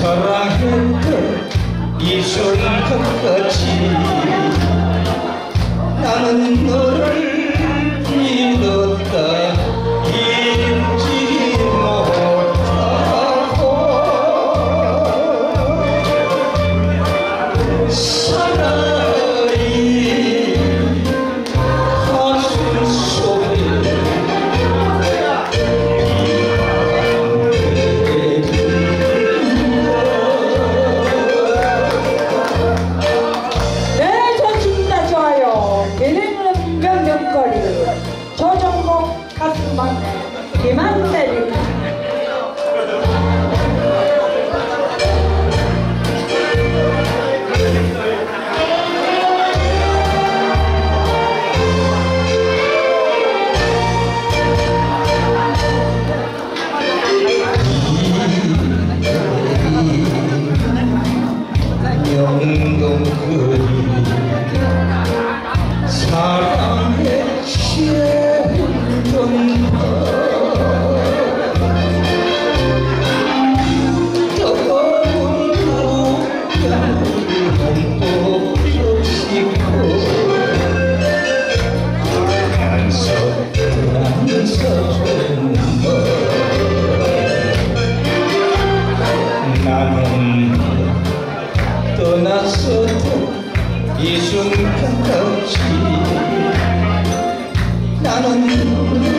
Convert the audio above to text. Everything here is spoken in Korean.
사랑했던 이 순간까지. 나는 너 태어났어도 이 순간까지 나는